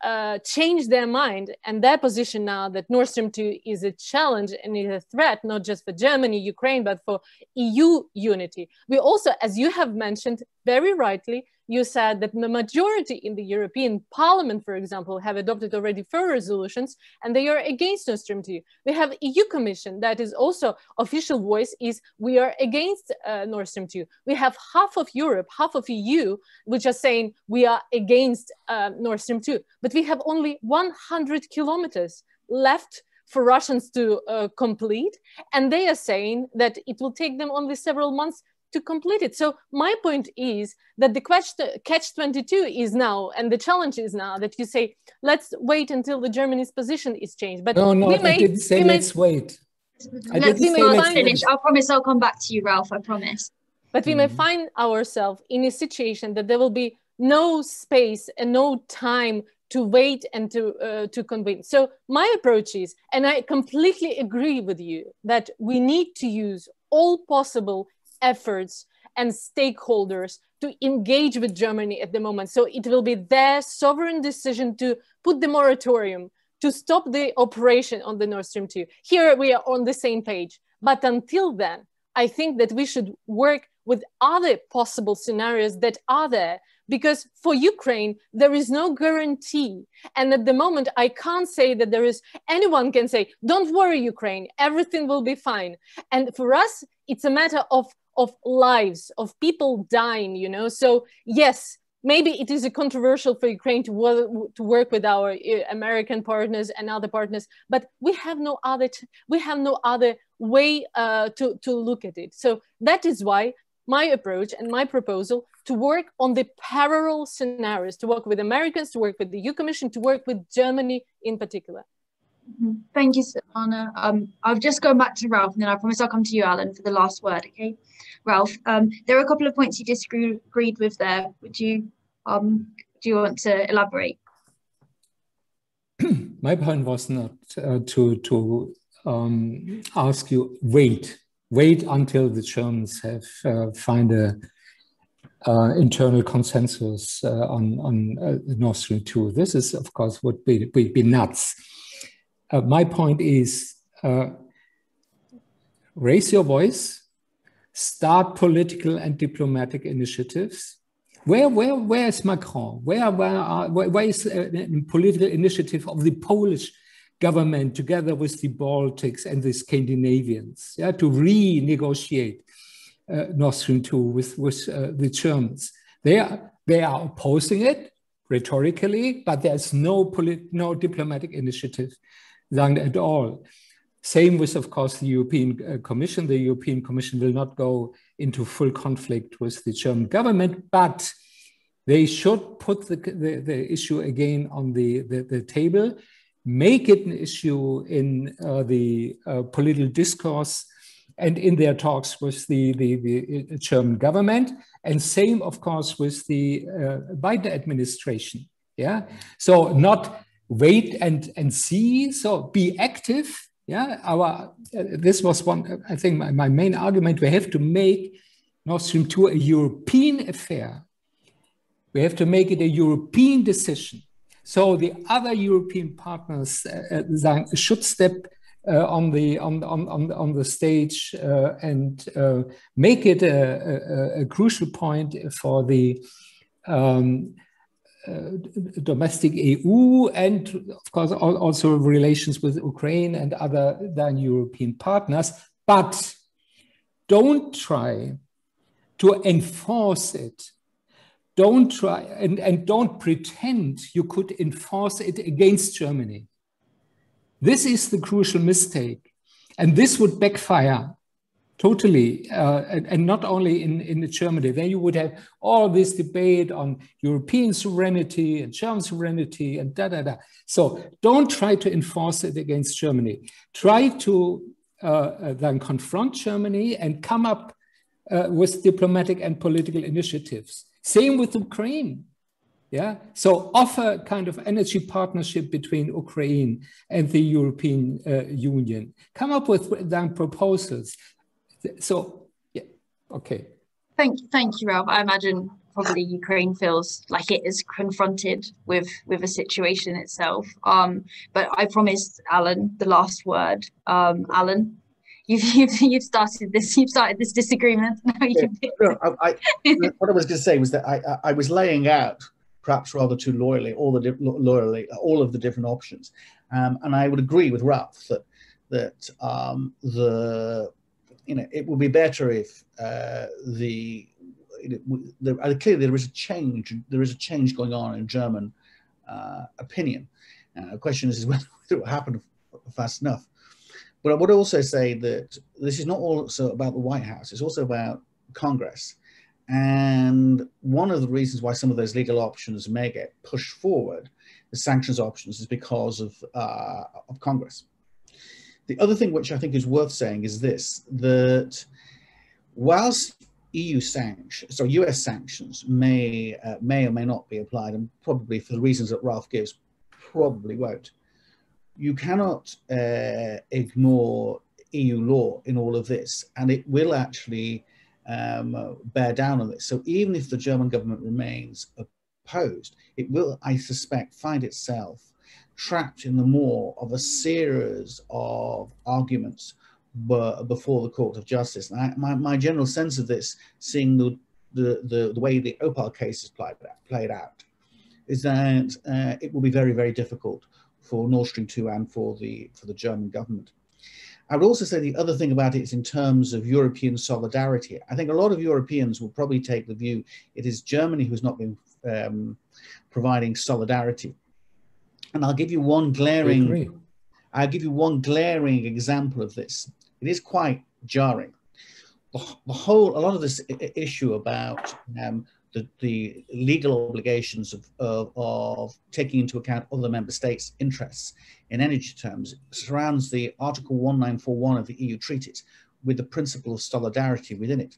Speaker 2: uh, changed their mind and their position now that Nord Stream 2 is a challenge and is a threat, not just for Germany, Ukraine, but for EU unity. We also, as you have mentioned very rightly, you said that the majority in the European Parliament, for example, have adopted already four resolutions and they are against Nord Stream 2. We have EU Commission that is also official voice is we are against uh, Nord Stream 2. We have half of Europe, half of EU, which are saying we are against uh, Nord Stream 2. But we have only 100 kilometers left for Russians to uh, complete. And they are saying that it will take them only several months to complete it. So my point is that the question, catch 22 is now, and the challenge is now that you say, let's wait until the Germany's position is changed.
Speaker 4: But no, no, we I may, didn't say let's may, wait.
Speaker 1: I let's say let's finish. I promise I'll come back to you, Ralf. I promise.
Speaker 2: But we mm. may find ourselves in a situation that there will be no space and no time to wait and to uh, to convince. So my approach is, and I completely agree with you that we need to use all possible efforts and stakeholders to engage with Germany at the moment. So it will be their sovereign decision to put the moratorium to stop the operation on the Nord Stream 2. Here we are on the same page. But until then, I think that we should work with other possible scenarios that are there because for Ukraine, there is no guarantee. And at the moment, I can't say that there is anyone can say, don't worry, Ukraine, everything will be fine. And for us, it's a matter of of lives of people dying you know so yes maybe it is a controversial for ukraine to, work, to work with our uh, american partners and other partners but we have no other we have no other way uh, to, to look at it so that is why my approach and my proposal to work on the parallel scenarios to work with americans to work with the eu commission to work with germany in particular.
Speaker 1: Thank you, Anna. Um, I've just gone back to Ralf, and then I promise I'll come to you, Alan, for the last word. Okay, Ralf. Um, there are a couple of points you disagreed with there. Would you um, do you want to elaborate?
Speaker 4: my point was not uh, to to um, ask you wait wait until the Germans have uh, find a uh, internal consensus uh, on on uh, Nord Stream two. This is of course would be would be nuts. Uh, my point is raise your voice, start political and diplomatic initiatives where, where, where is Macron? Where, where, are, where, is a, uh, political initiative of the Polish government together with the Baltics and the Scandinavians yeah, to renegotiate uh, Nord Stream 2 with, with uh, the Germans? They are, they are opposing it rhetorically, but there's no, polit- no diplomatic initiative at all. Same with, of course, the European uh, Commission. The European Commission will not go into full conflict with the German government, but they should put the, the, the issue again on the, the, the, table, make it an issue in uh, the uh, political discourse and in their talks with the, the, the, German government, and same, of course, with the uh, Biden administration. Yeah, so not wait and and see. So be active yeah, our uh, this was one. I think my, my main argument. We have to make Nord Stream two a European affair. We have to make it a European decision. So the other European partners uh, uh should step uh, on the on on on, on the stage uh, and uh, make it a, a, a, crucial point for the um, Uh, domestic EU and of course also relations with Ukraine and other than European partners, but don't try to enforce it. Don't try and, and don't pretend you could enforce it against Germany. This is the crucial mistake. And this would backfire totally, uh, and, and, not only in, in Germany. Then you would have all this debate on European sovereignty and German sovereignty and da da da. So don't try to enforce it against Germany. Try to uh, uh then confront Germany and come up uh, with diplomatic and political initiatives. Same with Ukraine. Yeah, so offer kind of energy partnership between Ukraine and the European uh, Union. Come up with then proposals so, yeah, okay.
Speaker 1: Thank, thank you, Ralf. I imagine probably Ukraine feels like it is confronted with with a situation itself. Um, but I promised Alan the last word. Um, Alan, you've, you've you've started this you've started this disagreement. Now you
Speaker 3: yeah, no, I, I, what I was going to say was that I, I, I was laying out perhaps rather too loyally all the loyally all of the different options, um, and I would agree with Ralf that that um, the you know, it would be better if uh, the, the, uh, clearly there is a change. There is a change going on in German uh, opinion. Uh, the question is, is whether it will happen fast enough. But I would also say that this is not also about the White House. It's also about Congress. And one of the reasons why some of those legal options may get pushed forward, the sanctions options, is because of, uh, of Congress. The other thing which I think is worth saying is this, that whilst EU sanctions, so US sanctions may, uh, may or may not be applied, and probably for the reasons that Ralf gives, probably won't. You cannot uh, ignore EU law in all of this, and it will actually um, bear down on this. So even if the German government remains opposed, it will, I suspect, find itself trapped in the maw of a series of arguments before the Court of Justice. And I, my, my general sense of this, seeing the, the, the, the way the Opal case is played, played out, is that uh, it will be very, very difficult for Nord Stream 2 and for the, for the German government. I would also say the other thing about it is in terms of European solidarity. I think a lot of Europeans will probably take the view it is Germany who has not been um, providing solidarity. And I'll give you one glaring, I'll give you one glaring example of this. It is quite jarring. The, the whole, a lot of this issue about um, the, the legal obligations of, of, of, taking into account other member states' interests in energy terms surrounds the Article 1941 of the EU treaties with the principle of solidarity within it.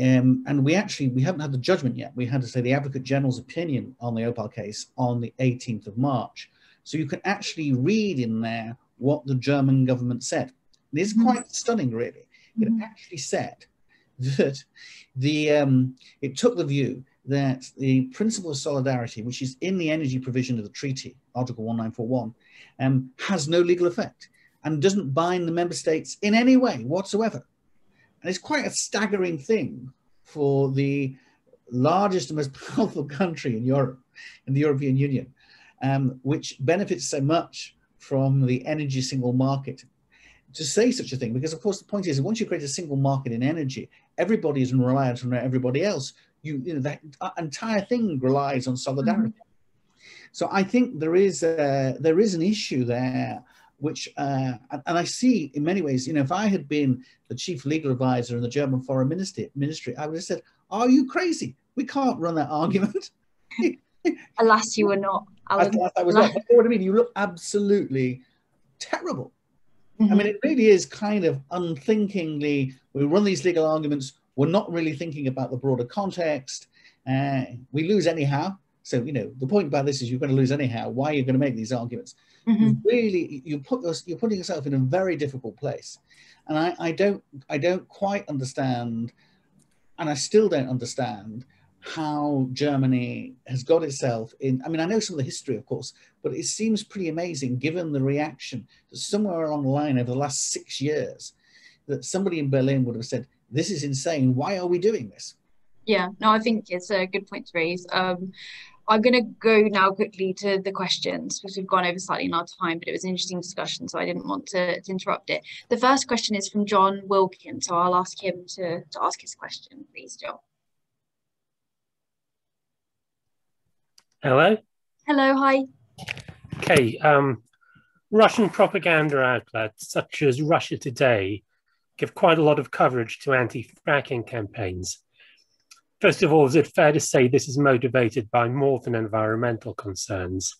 Speaker 3: Um, and we actually, we haven't had the judgment yet. We had to say the Advocate General's opinion on the Opal case on the 18th of March. So you can actually read in there what the German government said. It is mm-hmm. quite stunning, really. It mm-hmm. actually said that the um, it took the view that the principle of solidarity, which is in the energy provision of the treaty, Article 1941, um, has no legal effect and doesn't bind the member states in any way whatsoever. And it's quite a staggering thing for the largest and most powerful country in Europe, in the European Union, um, which benefits so much from the energy single market to say such a thing. Because of course the point is once you create a single market in energy everybody is reliant on everybody else. You, you know that entire thing relies on solidarity. Mm-hmm. so i think there is a, there is an issue there which uh, and i see in many ways you know if i had been the chief legal advisor in the german foreign ministry ministry i would have said are you crazy we can't run that argument
Speaker 1: alas you were not
Speaker 3: Alan. I, I was not, what I mean you look absolutely terrible Mm-hmm. I mean, it really is kind of unthinkingly, we run these legal arguments, we're not really thinking about the broader context. Uh, we lose anyhow. So, you know, the point about this is you're going to lose anyhow. Why are you going to make these arguments? Mm-hmm. Really, you put us, you're putting yourself in a very difficult place. And I, I don't, I don't quite understand, and I still don't understand how Germany has got itself in. I mean, I know some of the history, of course, but it seems pretty amazing given the reaction that somewhere along the line over the last six years, that somebody in Berlin would have said, This is insane. Why are we doing this?
Speaker 1: Yeah, no, I think it's a good point to raise. Um, I'm going to go now quickly to the questions because we've gone over slightly in our time, but it was an interesting discussion, so I didn't want to, to interrupt it. The first question is from John Wilkin, so I'll ask him to, to ask his question, please, John.
Speaker 5: Hello?
Speaker 1: Hello, hi.
Speaker 5: Okay, um, Russian propaganda outlets such as Russia Today give quite a lot of coverage to anti-fracking campaigns. First of all, is it fair to say this is motivated by more than environmental concerns?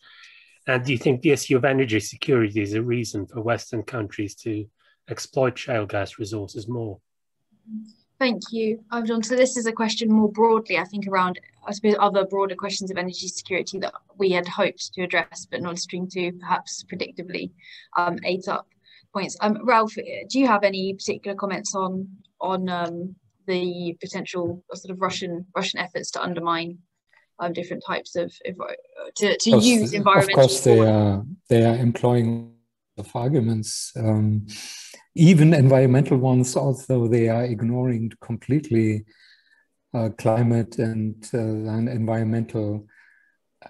Speaker 5: And do you think the issue of energy security is a reason for Western countries to exploit shale gas resources more?
Speaker 1: Thank you, John. So this is a question more broadly, I think, around I suppose other broader questions of energy security that we had hoped to address, but Nord Stream 2 perhaps predictably um, ate up points. Um, Ralf, do you have any particular comments on on um, the potential sort of Russian Russian efforts to undermine um, different types of, to, to
Speaker 4: course,
Speaker 1: use environmental?
Speaker 4: Of course, they are they are employing of arguments, um, even environmental ones, although they are ignoring completely uh, climate and, uh, and environmental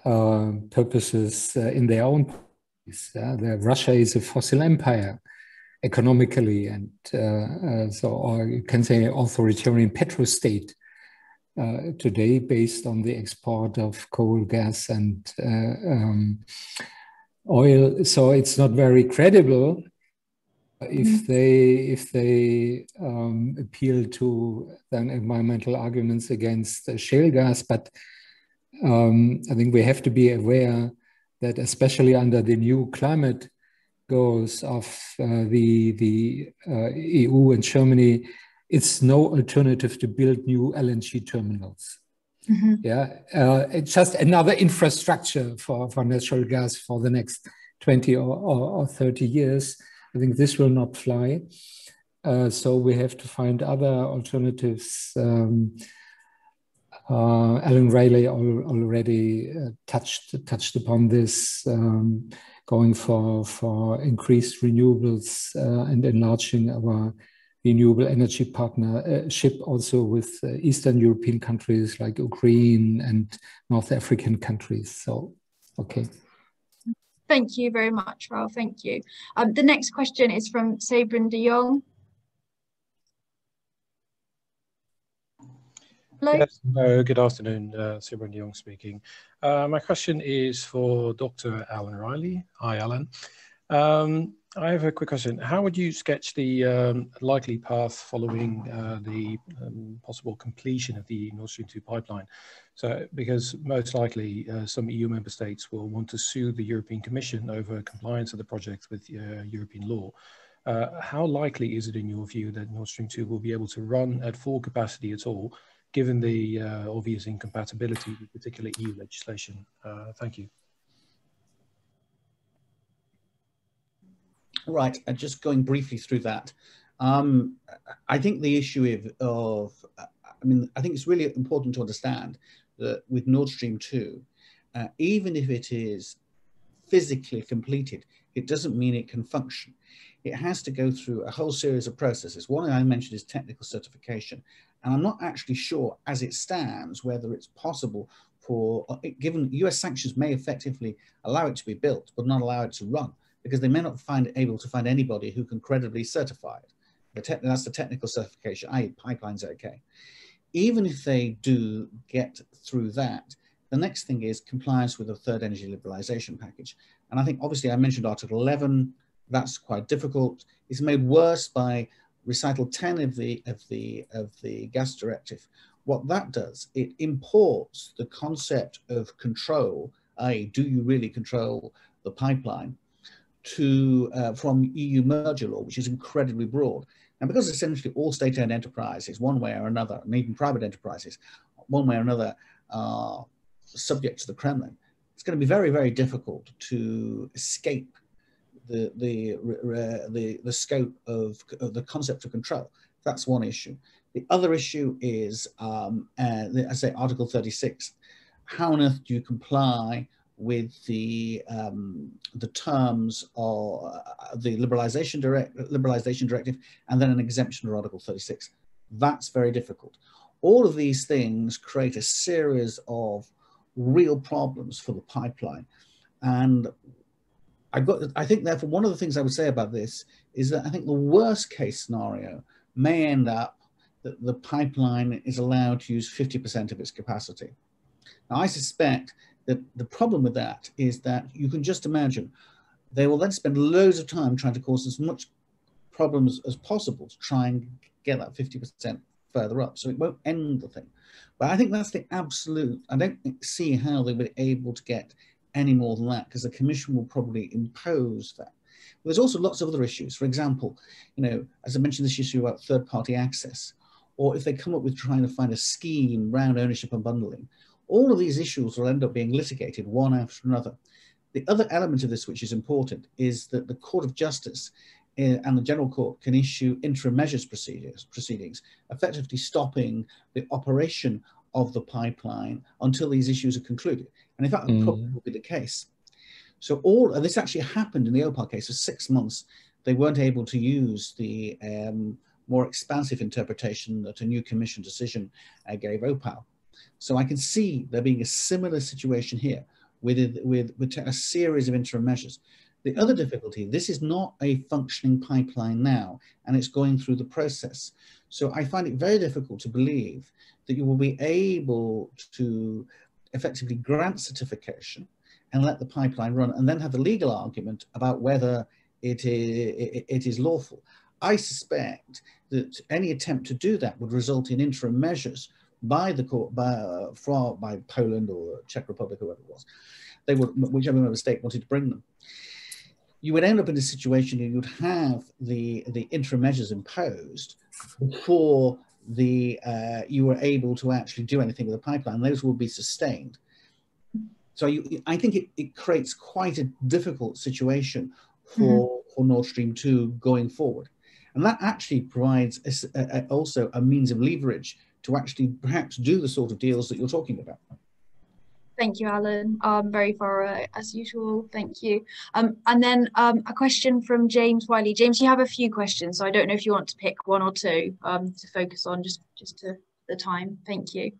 Speaker 4: uh, purposes in their own policies. Russia is a fossil empire economically, and so, or you can say authoritarian petrostate. Uh, today based on the export of coal, gas, and uh, um, oil. So it's not very credible if mm-hmm. they if they um, appeal to then environmental arguments against shale gas, but um, I think we have to be aware that especially under the new climate goals of uh, the the uh, EU and Germany, it's no alternative to build new LNG terminals. Mm-hmm. Yeah, uh, it's just another infrastructure for, for natural gas for the next 20 or, or, or 30 years. I think this will not fly. Uh, so we have to find other alternatives. Um, uh, Alan Riley al already uh, touched touched upon this, um, going for for increased renewables uh, and enlarging our renewable energy partnership also with uh, Eastern European countries like Ukraine and North African countries. So, okay.
Speaker 1: Thank you very much, Ralf. Thank you. Um, the next question is from Sabrin de Jong.
Speaker 6: Hello. Yes, hello, good afternoon, uh, Sabrin de Jong speaking. Uh, my question is for Dr. Alan Riley. Hi, Alan. Um, I have a quick question. How would you sketch the um, likely path following uh, the um, possible completion of the Nord Stream 2 pipeline? So, because most likely uh, some EU member states will want to sue the European Commission over compliance of the project with uh, European law. Uh, how likely is it, in your view, that Nord Stream 2 will be able to run at full capacity at all, given the uh, obvious incompatibility with particular EU legislation? Uh, thank you.
Speaker 3: Right, and just going briefly through that. Um, I think the issue of, of, I mean, I think it's really important to understand that with Nord Stream 2, uh, even if it is physically completed, it doesn't mean it can function. It has to go through a whole series of processes. One I mentioned is technical certification. And I'm not actually sure, as it stands, whether it's possible for, uh, given US sanctions may effectively allow it to be built, but not allow it to run, because they may not find able to find anybody who can credibly certify it. The that's the technical certification, i.e. pipeline's okay. Even if they do get through that, the next thing is compliance with the third energy liberalization package. And I think obviously I mentioned Article 11, that's quite difficult. It's made worse by recital 10 of the, of the, of the gas directive. What that does, it imports the concept of control, i.e. do you really control the pipeline, to uh, from EU merger law, which is incredibly broad. And because essentially all state-owned enterprises, one way or another, and even private enterprises, one way or another, are subject to the Kremlin, it's going to be very, very difficult to escape the the the, the scope of, of, the concept of control. That's one issue. The other issue is, um, uh, I say, Article 36. How on earth do you comply with the um, the terms of uh, the liberalization direct liberalization directive and then an exemption for Article 36? That's very difficult. All of these things create a series of real problems for the pipeline. And I've got, I think therefore one of the things I would say about this is that I think the worst case scenario may end up that the pipeline is allowed to use 50% of its capacity. Now I suspect that the problem with that is that you can just imagine they will then spend loads of time trying to cause as much problems as possible to try and get that 50% further up. So it won't end the thing. But I think that's the absolute, I don't see how they were able to get any more than that because the commission will probably impose that. But there's also lots of other issues. For example, you know, as I mentioned, this issue about third party access, or if they come up with trying to find a scheme around ownership unbundling, all of these issues will end up being litigated one after another. The other element of this, which is important, is that the Court of Justice eh, and the General Court can issue interim measures proceedings, effectively stopping the operation of the pipeline until these issues are concluded. And in fact, that mm. probably will be the case. So all, this actually happened in the Opal case for six months. They weren't able to use the um, more expansive interpretation that a new commission decision uh, gave Opal. So I can see there being a similar situation here with, with, with a series of interim measures. The other difficulty, this is not a functioning pipeline now, and it's going through the process. So I find it very difficult to believe that you will be able to effectively grant certification and let the pipeline run and then have the legal argument about whether it is, it is lawful. I suspect that any attempt to do that would result in interim measures by the court, by, uh, by Poland or Czech Republic or whatever it was. They would, whichever member state wanted to bring them. You would end up in a situation where you'd have the, the interim measures imposed before the uh, you were able to actually do anything with the pipeline. Those will be sustained. So you, I think it, it creates quite a difficult situation for, mm-hmm. for Nord Stream 2 going forward. And that actually provides a, a, also a means of leverage to actually perhaps do the sort of deals that you're talking about.
Speaker 1: Thank you, Alan. Um, very thorough as usual. Thank you. Um, and then um, a question from James Wiley. James, you have a few questions, so I don't know if you want to pick one or two um, to focus on just, just to the time. Thank you.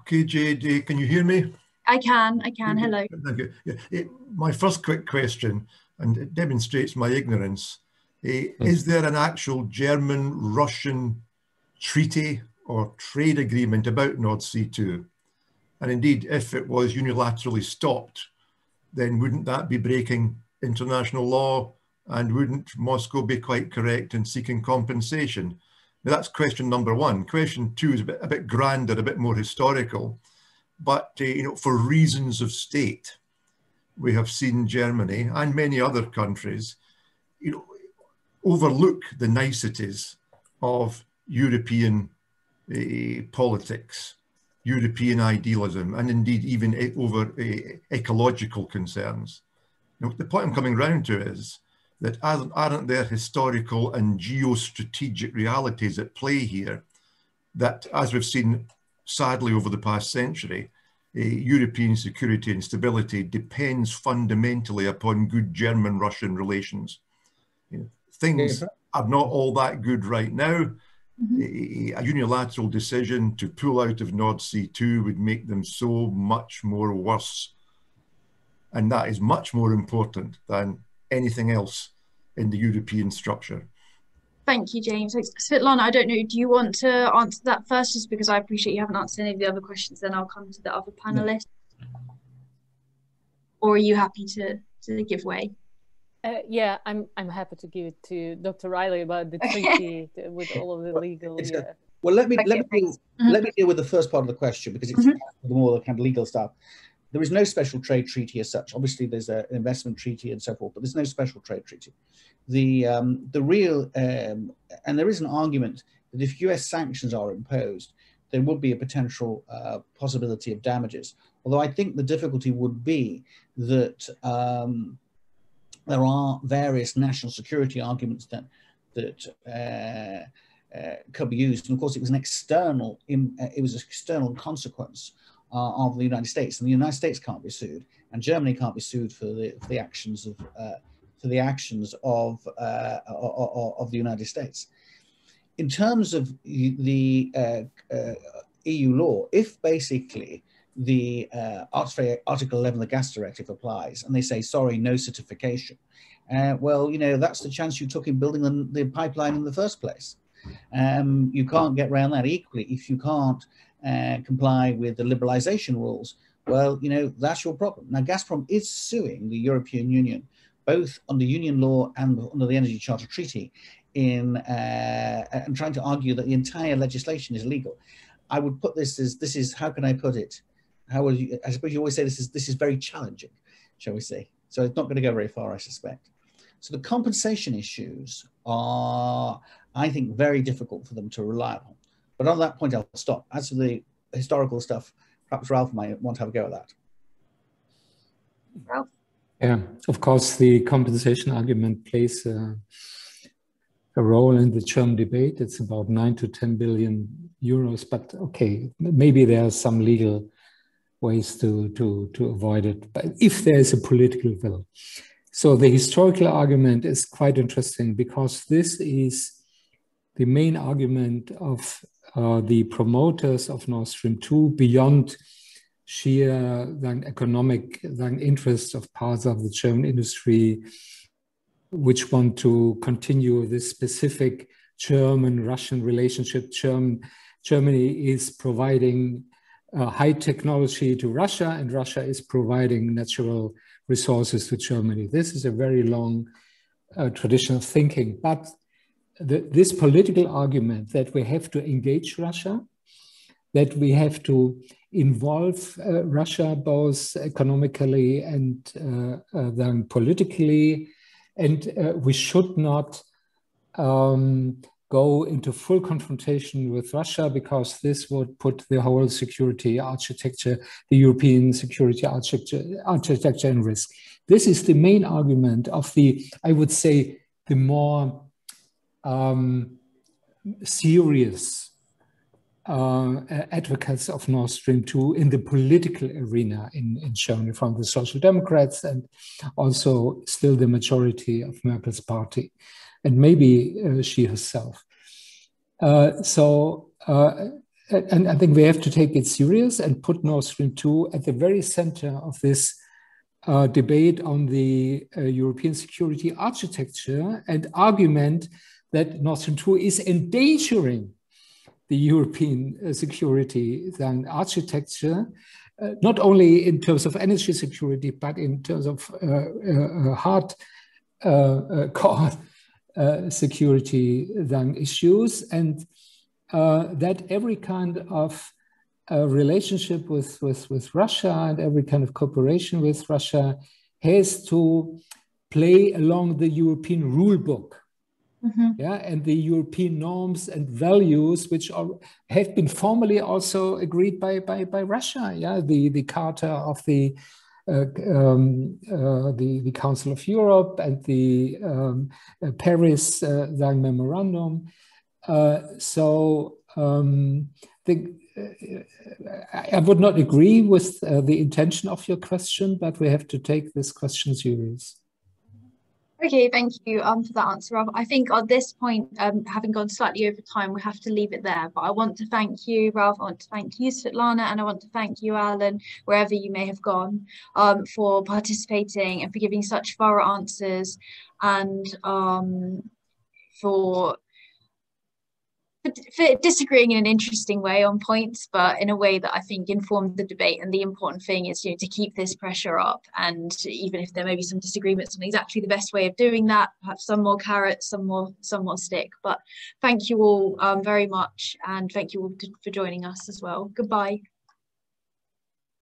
Speaker 7: Okay, JD, can you hear me?
Speaker 1: I can, I can. Hello.
Speaker 7: Thank you. Yeah, it, my first quick question, and it demonstrates my ignorance. Uh, is there an actual German-Russian treaty or trade agreement about Nord Stream 2? And indeed, if it was unilaterally stopped, then wouldn't that be breaking international law? And wouldn't Moscow be quite correct in seeking compensation? Now, that's question number one. Question two is a bit, a bit grander, a bit more historical. But uh, you know, for reasons of state, we have seen Germany and many other countries, you know, overlook the niceties of European uh, politics, European idealism, and indeed even over uh, ecological concerns. Now, the point I'm coming round to is that aren't there historical and geostrategic realities at play here that, as we've seen sadly over the past century, uh, European security and stability depends fundamentally upon good German-Russian relations. You know, things are not all that good right now. Mm -hmm. a, a, unilateral decision to pull out of Nord Stream 2 would make them so much more worse. And that is much more important than anything else in the European structure.
Speaker 1: Thank you, James. Svetlana, I don't know, do you want to answer that first, just because I appreciate you haven't answered any of the other questions, then I'll come to the other panelists. Or are you happy to, to give way?
Speaker 2: Uh, yeah, I'm I'm happy to give it to Dr. Riley about the treaty with all of the legal.
Speaker 3: Yeah. Well, let me okay, let me deal, mm -hmm. let me deal with the first part of the question because it's mm -hmm. more the kind of legal stuff. There is no special trade treaty as such. Obviously, there's an investment treaty and so forth, but there's no special trade treaty. The, um, the real, um, and there is an argument that if US sanctions are imposed, there would be a potential uh, possibility of damages. Although I think the difficulty would be that um, there are various national security arguments that, that uh, uh, could be used. And of course, it was an external, uh, it was an external consequence uh, of the United States, and the United States can't be sued, and Germany can't be sued for the, for the actions of uh, for the actions of, uh, of, of the United States. In terms of the EU law, if basically the uh, Article 11 of the Gas Directive applies, and they say, sorry, no certification, well, you know, that's the chance you took in building the, the pipeline in the first place. Um, you can't get around that equally if you can't uh, comply with the liberalization rules, well, you know, that's your problem. Now, Gazprom is suing the European Union, both under union law and under the Energy Charter Treaty, in uh, and trying to argue that the entire legislation is illegal. I would put this as this is how can I put it? How would you? I suppose you always say this is this is very challenging, shall we say? So it's not going to go very far, I suspect. So the compensation issues are, I think, very difficult for them to rely on. But on that point, I'll stop. As for the historical stuff, perhaps Ralf might want to have a go at that.
Speaker 1: Ralf?
Speaker 4: Yeah, of course, the compensation argument plays a, a role in the German debate. It's about nine to 10 billion euros, but okay, maybe there are some legal ways to, to, to avoid it, but if there is a political will. So the historical argument is quite interesting because this is the main argument of uh, the promoters of Nord Stream 2 beyond sheer then, economic then, interests of parts of the German industry, which want to continue this specific German-Russian relationship. German, Germany is providing uh, high technology to Russia, and Russia is providing natural resources to Germany. This is a very long uh, tradition of thinking, but the, this political argument that we have to engage Russia, that we have to involve uh, Russia both economically and uh, uh, then politically, and uh, we should not um, go into full confrontation with Russia because this would put the whole security architecture, the European security architecture, architecture in risk. This is the main argument of the, I would say, the more um, serious uh, advocates of Nord Stream 2 in the political arena in, in Germany from the Social Democrats and also still the majority of Merkel's party, and maybe uh, she herself. Uh, so, uh, and I think we have to take it serious and put Nord Stream 2 at the very center of this uh, debate on the uh, European security architecture and argument that Nord Stream 2 is endangering the European uh, security then architecture, uh, not only in terms of energy security, but in terms of uh, uh, uh hard uh, core security then issues, and that every kind of relationship with, with, with Russia and every kind of cooperation with Russia has to play along the European rule book Mm-hmm. Yeah, and the European norms and values, which are, have been formally also agreed by, by, by Russia. Yeah, the, the Charter of the uh, um, uh, the, the Council of Europe and the um, uh, Paris uh, Memorandum. Uh, so um, the, I would not agree with the intention of your question, but we have to take this question serious.
Speaker 1: Okay, thank you um, for that answer. I think at this point, um, having gone slightly over time, we have to leave it there. But I want to thank you, Ralf. I want to thank you, Svetlana, and I want to thank you, Alan, wherever you may have gone, um, for participating and for giving such thorough answers and um, for for disagreeing in an interesting way on points, but in a way that I think informed the debate. And the important thing is, you know, to keep this pressure up. And even if there may be some disagreements on exactly the best way of doing that, perhaps some more carrots, some more, some more stick. But thank you all um, very much, and thank you all to, for joining us as well. Goodbye.